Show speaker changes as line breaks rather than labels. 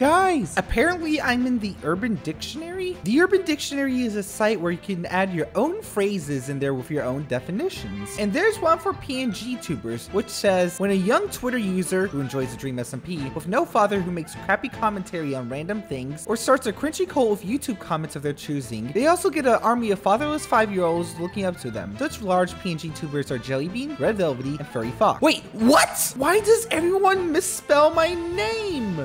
Guys, apparently I'm in the Urban Dictionary. The Urban Dictionary is a site where you can add your own phrases in there with your own definitions. And there's one for PNG tubers, which says, when a young Twitter user who enjoys a dream SMP with no father who makes crappy commentary on random things or starts a cringy cult with YouTube comments of their choosing, they also get an army of fatherless five-year-olds looking up to them. Such large PNG tubers are Jellybean, Red Velvety, and Furry Fox. Wait, what? Why does everyone misspell my name?